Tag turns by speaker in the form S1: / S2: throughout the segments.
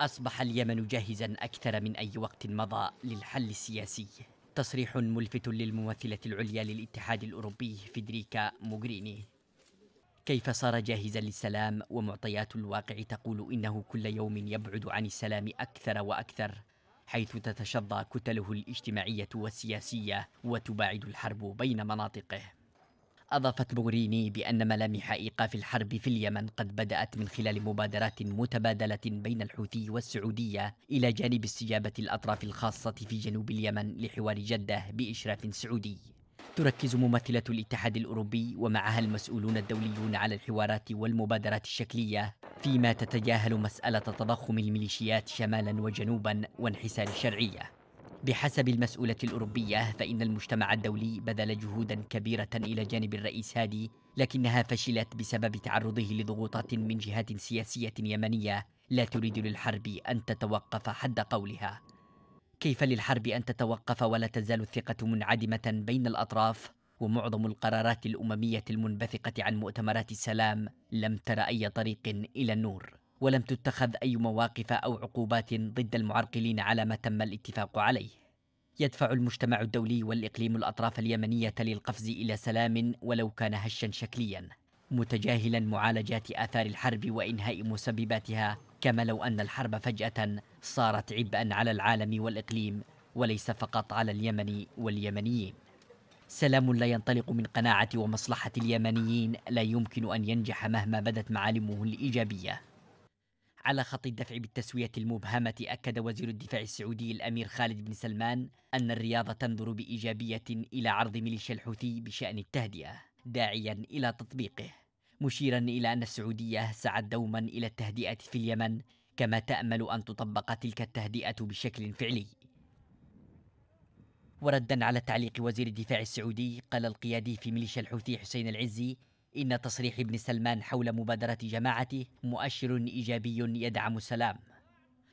S1: أصبح اليمن جاهزا أكثر من أي وقت مضى للحل السياسي. تصريح ملفت للممثلة العليا للاتحاد الأوروبي فيدريكا موغريني. كيف صار جاهزا للسلام ومعطيات الواقع تقول إنه كل يوم يبعد عن السلام أكثر وأكثر حيث تتشظى كتله الاجتماعية والسياسية وتباعد الحرب بين مناطقه. أضافت بوريني بأن ملامح إيقاف الحرب في اليمن قد بدأت من خلال مبادرات متبادلة بين الحوثي والسعودية إلى جانب استجابة الأطراف الخاصة في جنوب اليمن لحوار جدة بإشراف سعودي. تركز ممثلة الاتحاد الأوروبي ومعها المسؤولون الدوليون على الحوارات والمبادرات الشكلية فيما تتجاهل مسألة تضخم الميليشيات شمالا وجنوبا وانحسار الشرعية بحسب المسؤولة الأوروبية فإن المجتمع الدولي بذل جهودا كبيرة إلى جانب الرئيس هادي لكنها فشلت بسبب تعرضه لضغوطات من جهات سياسية يمنية. لا تريد للحرب أن تتوقف حد قولها. كيف للحرب أن تتوقف ولا تزال الثقة منعدمة بين الأطراف؟ ومعظم القرارات الأممية المنبثقة عن مؤتمرات السلام لم تر أي طريق إلى النور. ولم تتخذ أي مواقف أو عقوبات ضد المعرقلين على ما تم الاتفاق عليه. يدفع المجتمع الدولي والإقليم الأطراف اليمنية للقفز إلى سلام ولو كان هشا شكليا متجاهلا معالجات آثار الحرب وإنهاء مسبباتها كما لو أن الحرب فجأة صارت عبئا على العالم والإقليم وليس فقط على اليمن واليمنيين. سلام لا ينطلق من قناعة ومصلحة اليمنيين لا يمكن أن ينجح مهما بدت معالمه الإيجابية. على خط الدفع بالتسوية المبهمة أكد وزير الدفاع السعودي الأمير خالد بن سلمان أن الرياض تنظر بإيجابية إلى عرض ميليشيا الحوثي بشأن التهدئة داعيا إلى تطبيقه مشيرا إلى أن السعودية سعت دوما إلى التهدئة في اليمن كما تأمل أن تطبق تلك التهدئة بشكل فعلي. وردا على تعليق وزير الدفاع السعودي قال القيادي في ميليشيا الحوثي حسين العزي إن تصريح ابن سلمان حول مبادرة جماعته مؤشر إيجابي يدعم السلام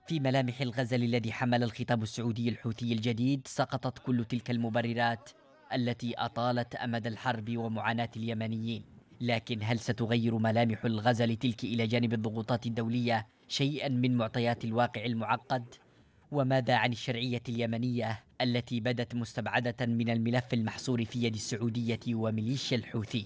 S1: في ملامح الغزل الذي حمل الخطاب السعودي الحوثي الجديد سقطت كل تلك المبررات التي أطالت أمد الحرب ومعاناة اليمنيين لكن هل ستغير ملامح الغزل تلك إلى جانب الضغوطات الدولية شيئا من معطيات الواقع المعقد؟ وماذا عن الشرعية اليمنية التي بدت مستبعدة من الملف المحصور في يد السعودية وميليشيا الحوثي؟